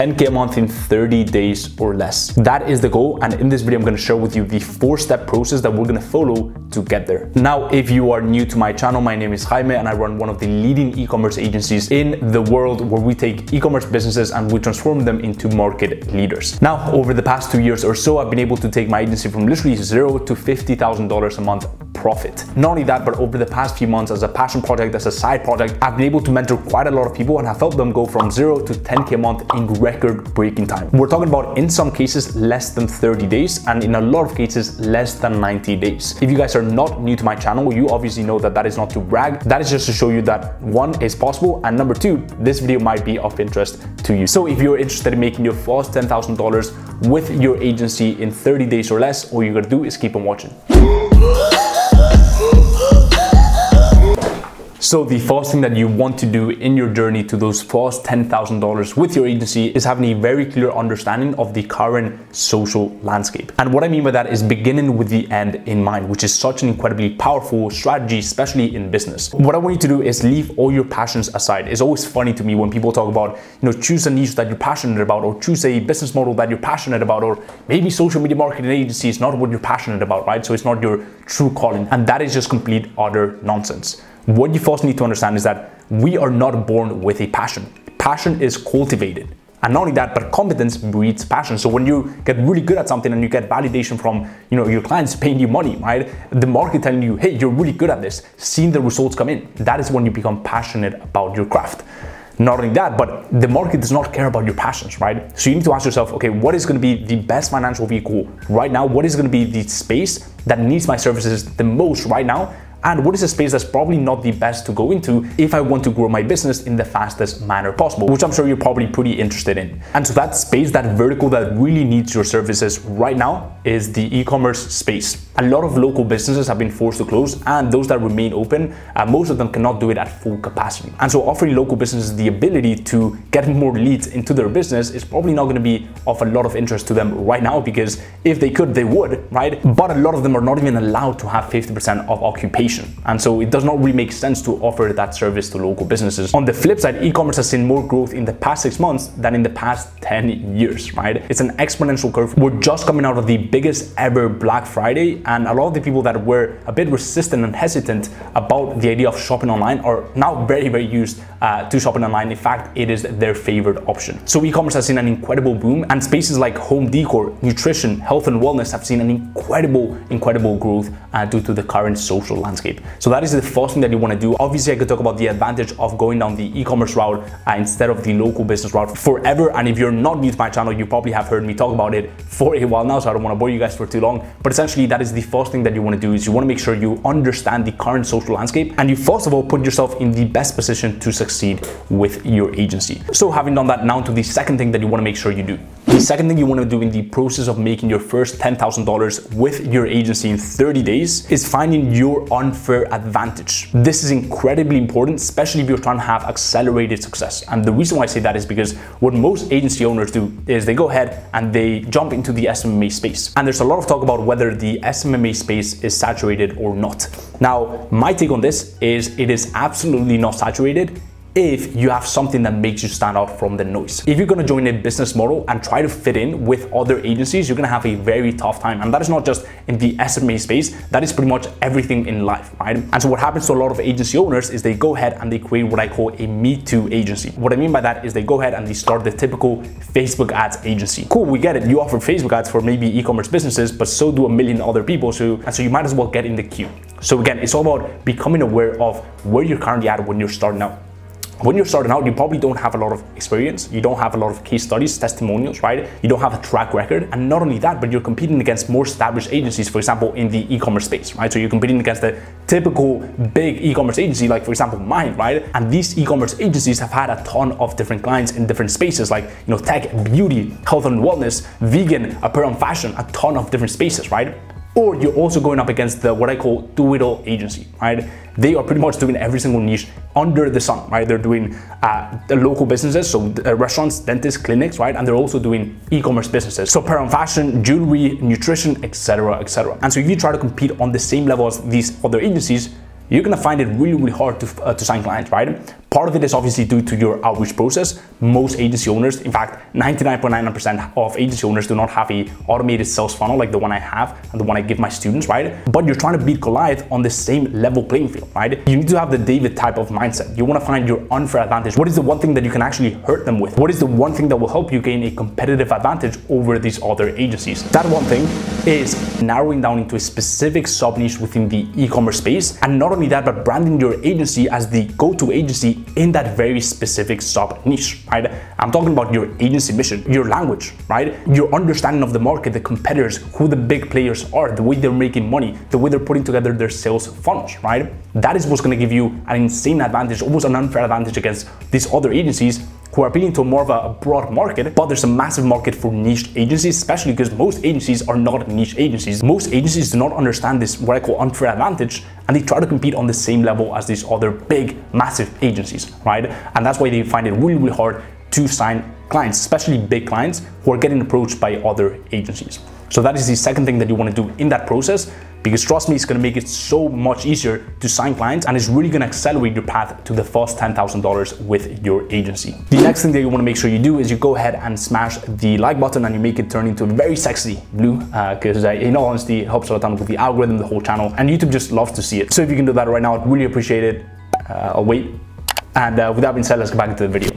10K a month in 30 days or less. That is the goal. And in this video, I'm gonna share with you the four step process that we're gonna follow to get there. Now, if you are new to my channel, my name is Jaime and I run one of the leading e-commerce agencies in the world where we take e-commerce businesses and we transform them into market leaders. Now, over the past two years or so, I've been able to take my agency from literally zero to $50,000 a month profit. Not only that, but over the past few months as a passion project, as a side project, I've been able to mentor quite a lot of people and have helped them go from zero to 10K a month in record breaking time. We're talking about in some cases less than 30 days and in a lot of cases less than 90 days. If you guys are not new to my channel, you obviously know that that is not to brag. That is just to show you that one is possible and number two, this video might be of interest to you. So if you're interested in making your first $10,000 with your agency in 30 days or less, all you gotta do is keep on watching. So the first thing that you want to do in your journey to those first $10,000 with your agency is having a very clear understanding of the current social landscape. And what I mean by that is beginning with the end in mind, which is such an incredibly powerful strategy, especially in business. What I want you to do is leave all your passions aside. It's always funny to me when people talk about, you know, choose a niche that you're passionate about or choose a business model that you're passionate about or maybe social media marketing agency is not what you're passionate about, right? So it's not your true calling. And that is just complete utter nonsense. What you first need to understand is that we are not born with a passion. Passion is cultivated. And not only that, but competence breeds passion. So when you get really good at something and you get validation from you know your clients paying you money, right? The market telling you, hey, you're really good at this, seeing the results come in. That is when you become passionate about your craft. Not only that, but the market does not care about your passions, right? So you need to ask yourself, okay, what is gonna be the best financial vehicle right now? What is gonna be the space that needs my services the most right now? And what is a space that's probably not the best to go into if I want to grow my business in the fastest manner possible, which I'm sure you're probably pretty interested in. And so that space, that vertical that really needs your services right now is the e-commerce space. A lot of local businesses have been forced to close and those that remain open, uh, most of them cannot do it at full capacity. And so offering local businesses the ability to get more leads into their business is probably not gonna be of a lot of interest to them right now because if they could, they would, right? But a lot of them are not even allowed to have 50% of occupation and so it does not really make sense to offer that service to local businesses. On the flip side, e-commerce has seen more growth in the past six months than in the past 10 years, right? It's an exponential curve. We're just coming out of the biggest ever Black Friday and a lot of the people that were a bit resistant and hesitant about the idea of shopping online are now very, very used uh, to shopping online. In fact, it is their favorite option. So e-commerce has seen an incredible boom and spaces like home decor, nutrition, health and wellness have seen an incredible, incredible growth uh, due to the current social landscape landscape. So that is the first thing that you want to do. Obviously, I could talk about the advantage of going down the e-commerce route uh, instead of the local business route forever. And if you're not new to my channel, you probably have heard me talk about it for a while now, so I don't want to bore you guys for too long. But essentially, that is the first thing that you want to do is you want to make sure you understand the current social landscape and you first of all put yourself in the best position to succeed with your agency. So having done that, now to the second thing that you want to make sure you do. The second thing you want to do in the process of making your first $10,000 with your agency in 30 days is finding your unfair advantage. This is incredibly important, especially if you're trying to have accelerated success. And the reason why I say that is because what most agency owners do is they go ahead and they jump into the SMMA space. And there's a lot of talk about whether the SMMA space is saturated or not. Now, my take on this is it is absolutely not saturated if you have something that makes you stand out from the noise. If you're gonna join a business model and try to fit in with other agencies, you're gonna have a very tough time. And that is not just in the SMMA space, that is pretty much everything in life, right? And so what happens to a lot of agency owners is they go ahead and they create what I call a Me Too agency. What I mean by that is they go ahead and they start the typical Facebook ads agency. Cool, we get it. You offer Facebook ads for maybe e-commerce businesses, but so do a million other people. So, and so you might as well get in the queue. So again, it's all about becoming aware of where you're currently at when you're starting out when you're starting out, you probably don't have a lot of experience. You don't have a lot of case studies, testimonials, right? You don't have a track record. And not only that, but you're competing against more established agencies, for example, in the e-commerce space, right? So you're competing against the typical big e-commerce agency, like for example, mine, right? And these e-commerce agencies have had a ton of different clients in different spaces, like, you know, tech, beauty, health and wellness, vegan, apparel and fashion, a ton of different spaces, right? Or you're also going up against the what I call do-it-all agency, right? They are pretty much doing every single niche under the sun, right? They're doing uh, the local businesses, so uh, restaurants, dentists, clinics, right? And they're also doing e-commerce businesses, so apparel fashion, jewelry, nutrition, etc., etc. And so if you try to compete on the same level as these other agencies, you're gonna find it really, really hard to, uh, to sign clients, right? Part of it is obviously due to your outreach process. Most agency owners, in fact, 99.99% of agency owners do not have a automated sales funnel like the one I have and the one I give my students, right? But you're trying to beat Goliath on the same level playing field, right? You need to have the David type of mindset. You want to find your unfair advantage. What is the one thing that you can actually hurt them with? What is the one thing that will help you gain a competitive advantage over these other agencies? That one thing is narrowing down into a specific sub niche within the e-commerce space. And not only that, but branding your agency as the go-to agency in that very specific sub niche, right? I'm talking about your agency mission, your language, right? Your understanding of the market, the competitors, who the big players are, the way they're making money, the way they're putting together their sales funnels, right? That is what's gonna give you an insane advantage, almost an unfair advantage against these other agencies who are appealing to more of a broad market, but there's a massive market for niche agencies, especially because most agencies are not niche agencies. Most agencies do not understand this, what I call unfair advantage, and they try to compete on the same level as these other big, massive agencies, right? And that's why they find it really, really hard to sign clients, especially big clients who are getting approached by other agencies. So that is the second thing that you want to do in that process because trust me, it's gonna make it so much easier to sign clients and it's really gonna accelerate your path to the first $10,000 with your agency. The next thing that you wanna make sure you do is you go ahead and smash the like button and you make it turn into a very sexy blue because uh, uh, in all honesty, it helps a lot with the algorithm, the whole channel, and YouTube just loves to see it. So if you can do that right now, I'd really appreciate it. Uh, I'll wait. And uh, with that being said, let's get back into the video.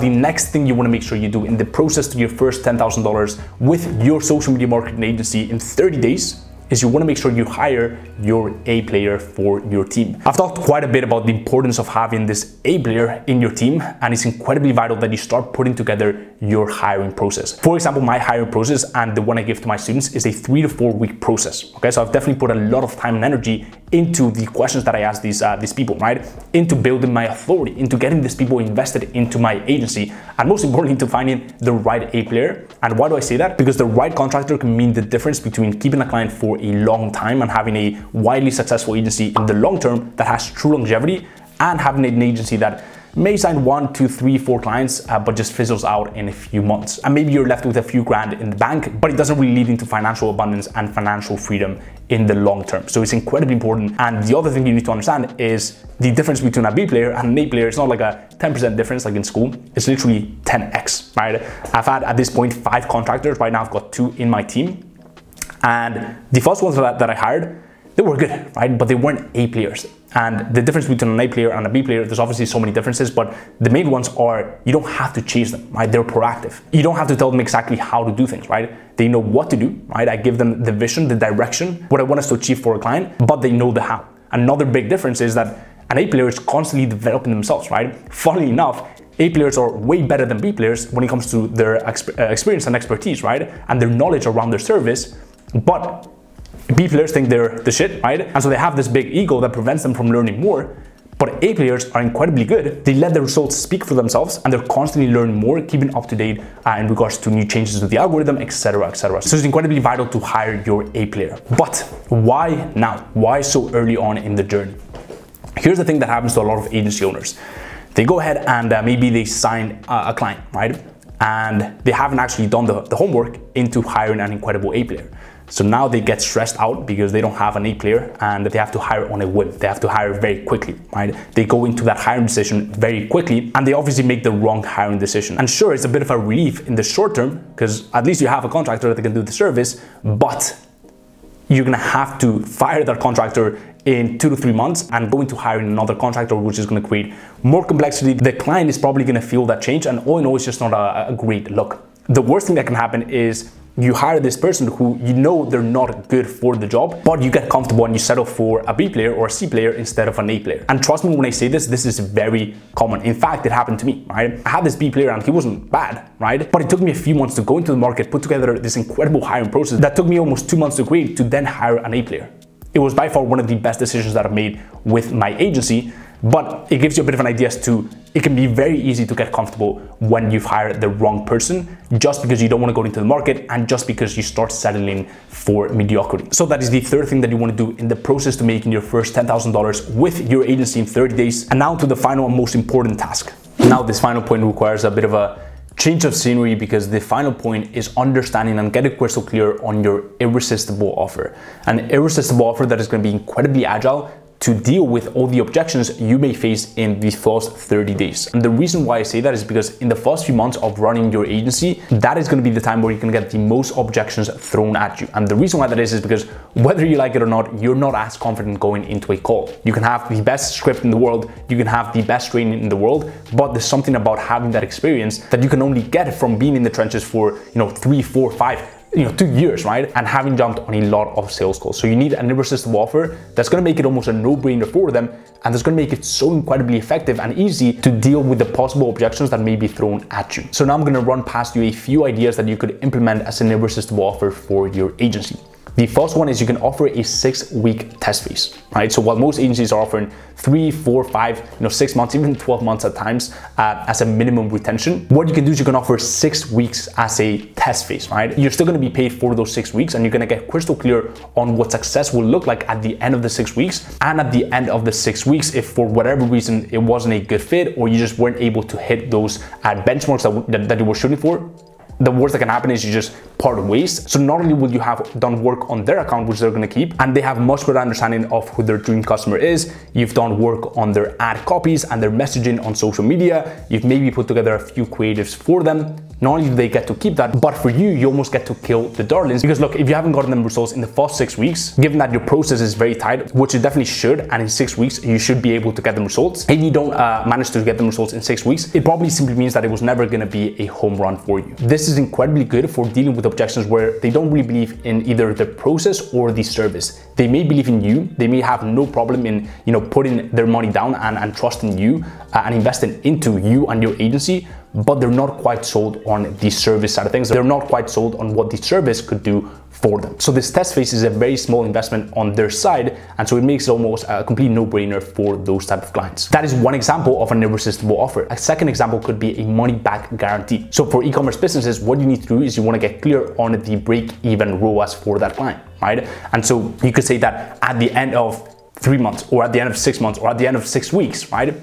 The next thing you want to make sure you do in the process to your first $10,000 with your social media marketing agency in 30 days is you want to make sure you hire your A player for your team. I've talked quite a bit about the importance of having this A player in your team, and it's incredibly vital that you start putting together your hiring process. For example, my hiring process and the one I give to my students is a three to four week process. Okay, so I've definitely put a lot of time and energy into the questions that I ask these uh, these people, right? Into building my authority, into getting these people invested into my agency, and most importantly, into finding the right A player. And why do I say that? Because the right contractor can mean the difference between keeping a client for a long time and having a widely successful agency in the long term that has true longevity, and having an agency that may sign one, two, three, four clients, uh, but just fizzles out in a few months. And maybe you're left with a few grand in the bank, but it doesn't really lead into financial abundance and financial freedom in the long term. So it's incredibly important. And the other thing you need to understand is the difference between a B player and an A player. It's not like a 10% difference like in school. It's literally 10x, right? I've had at this point five contractors. Right now I've got two in my team. And the first ones that, that I hired, they were good, right? But they weren't A players. And the difference between an A player and a B player, there's obviously so many differences, but the main ones are you don't have to chase them, right? They're proactive. You don't have to tell them exactly how to do things, right? They know what to do, right? I give them the vision, the direction, what I want us to achieve for a client, but they know the how. Another big difference is that an A player is constantly developing themselves, right? Funnily enough, A players are way better than B players when it comes to their exp- uh, experience and expertise, right? And their knowledge around their service, but B players think they're the shit, right? And so they have this big ego that prevents them from learning more. But A players are incredibly good. They let the results speak for themselves and they're constantly learning more, keeping up to date uh, in regards to new changes to the algorithm, etc., etc. So it's incredibly vital to hire your A player. But why now? Why so early on in the journey? Here's the thing that happens to a lot of agency owners. They go ahead and uh, maybe they sign uh, a client, right? And they haven't actually done the, the homework into hiring an incredible A player. So now they get stressed out because they don't have an A player and they have to hire on a whim. They have to hire very quickly, right? They go into that hiring decision very quickly and they obviously make the wrong hiring decision. And sure, it's a bit of a relief in the short term because at least you have a contractor that can do the service, but you're gonna have to fire that contractor in two to three months and go into hiring another contractor, which is going to create more complexity. The client is probably going to feel that change, and all in all, it's just not a, a great look. The worst thing that can happen is you hire this person who you know they're not good for the job, but you get comfortable and you settle for a B player or a C player instead of an A player. And trust me when I say this, this is very common. In fact, it happened to me, right? I had this B player and he wasn't bad, right? But it took me a few months to go into the market, put together this incredible hiring process that took me almost two months to create to then hire an A player. It was by far one of the best decisions that I've made with my agency but it gives you a bit of an idea as to it can be very easy to get comfortable when you've hired the wrong person just because you don't want to go into the market and just because you start settling for mediocrity. So that is the third thing that you want to do in the process to making your first $10,000 with your agency in 30 days. And now to the final and most important task. Now this final point requires a bit of a change of scenery because the final point is understanding and getting crystal clear on your irresistible offer. An irresistible offer that is going to be incredibly agile to deal with all the objections you may face in the first 30 days. And the reason why I say that is because in the first few months of running your agency, that is going to be the time where you can get the most objections thrown at you. And the reason why that is is because whether you like it or not, you're not as confident going into a call. You can have the best script in the world, you can have the best training in the world, but there's something about having that experience that you can only get from being in the trenches for, you know, three, four, five, you know, two years, right? And having jumped on a lot of sales calls. So you need an irresistible offer that's gonna make it almost a no-brainer for them and that's gonna make it so incredibly effective and easy to deal with the possible objections that may be thrown at you. So now I'm gonna run past you a few ideas that you could implement as an irresistible offer for your agency. The first one is you can offer a six week test phase, right? So while most agencies are offering three, four, five, you know, six months, even 12 months at times uh, as a minimum retention, what you can do is you can offer six weeks as a test phase, right? You're still gonna be paid for those six weeks and you're gonna get crystal clear on what success will look like at the end of the six weeks. And at the end of the six weeks, if for whatever reason it wasn't a good fit or you just weren't able to hit those uh, benchmarks that, that, that you were shooting for, the worst that can happen is you just part ways. So not only will you have done work on their account, which they're gonna keep, and they have much better understanding of who their dream customer is, you've done work on their ad copies and their messaging on social media, you've maybe put together a few creatives for them, not only do they get to keep that, but for you, you almost get to kill the darlings. Because look, if you haven't gotten them results in the first six weeks, given that your process is very tight, which you definitely should, and in six weeks, you should be able to get them results. If you don't uh, manage to get them results in six weeks, it probably simply means that it was never gonna be a home run for you. This is incredibly good for dealing with objections where they don't really believe in either the process or the service. They may believe in you, they may have no problem in you know putting their money down and, and trusting you uh, and investing into you and your agency, but they're not quite sold on the service side of things. They're not quite sold on what the service could do for them. So this test phase is a very small investment on their side, and so it makes it almost a complete no-brainer for those type of clients. That is one example of an irresistible offer. A second example could be a money-back guarantee. So for e-commerce businesses, what you need to do is you want to get clear on the break-even ROAS for that client, right? And so you could say that at the end of three months, or at the end of six months, or at the end of six weeks, right?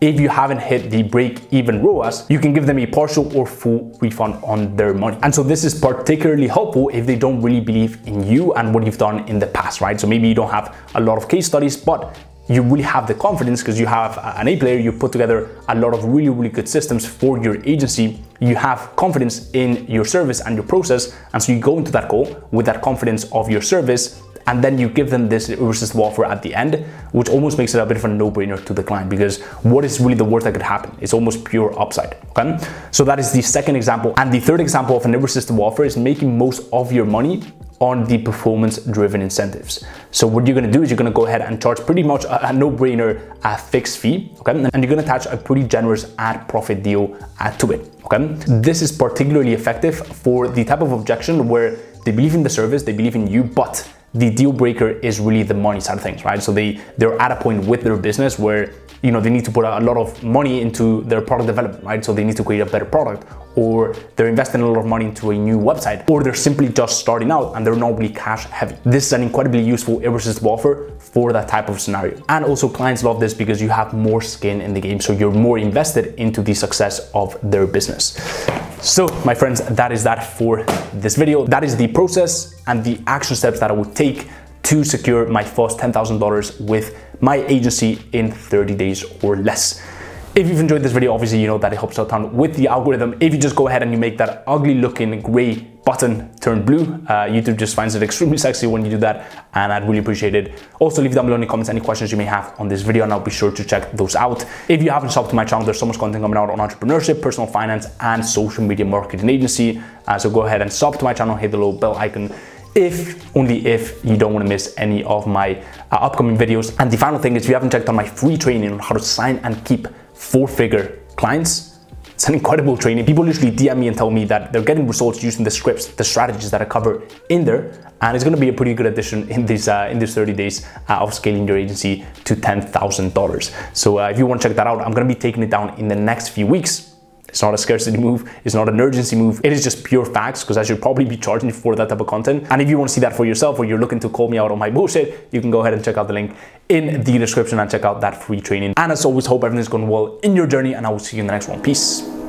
If you haven't hit the break even ROAS, you can give them a partial or full refund on their money. And so this is particularly helpful if they don't really believe in you and what you've done in the past, right? So maybe you don't have a lot of case studies, but you really have the confidence because you have an A player, you put together a lot of really, really good systems for your agency. You have confidence in your service and your process. And so you go into that call with that confidence of your service and then you give them this irresistible offer at the end, which almost makes it a bit of a no-brainer to the client because what is really the worst that could happen? It's almost pure upside, okay? So that is the second example. And the third example of an irresistible offer is making most of your money on the performance driven incentives. So what you're gonna do is you're gonna go ahead and charge pretty much a, no-brainer a fixed fee, okay? And you're gonna attach a pretty generous ad profit deal add to it, okay? This is particularly effective for the type of objection where they believe in the service, they believe in you, but the deal breaker is really the money side of things, right? So they they're at a point with their business where you know they need to put a lot of money into their product development, right? So they need to create a better product, or they're investing a lot of money into a new website, or they're simply just starting out and they're not really cash heavy. This is an incredibly useful irresistible offer for that type of scenario. And also clients love this because you have more skin in the game, so you're more invested into the success of their business. So my friends, that is that for this video. That is the process and the action steps that I would take to secure my first $10,000 with my agency in 30 days or less. If you've enjoyed this video, obviously you know that it helps out a ton with the algorithm. If you just go ahead and you make that ugly looking gray button turn blue, uh, YouTube just finds it extremely sexy when you do that and I'd really appreciate it. Also leave down below in the comments any questions you may have on this video and I'll be sure to check those out. If you haven't subbed to my channel, there's so much content coming out on entrepreneurship, personal finance and social media marketing agency. Uh, so go ahead and sub to my channel, hit the little bell icon if, only if, you don't want to miss any of my uh, upcoming videos. And the final thing is if you haven't checked out my free training on how to sign and keep four figure clients. It's an incredible training. People usually DM me and tell me that they're getting results using the scripts, the strategies that I cover in there, and it's going to be a pretty good addition in these uh, in these 30 days uh, of scaling your agency to $10,000. So uh, if you want to check that out, I'm going to be taking it down in the next few weeks. It's not a scarcity move. It's not an urgency move. It is just pure facts because I should probably be charging for that type of content. And if you want to see that for yourself or you're looking to call me out on my bullshit, you can go ahead and check out the link in the description and check out that free training. And as always, hope everything's going well in your journey and I will see you in the next one. Peace.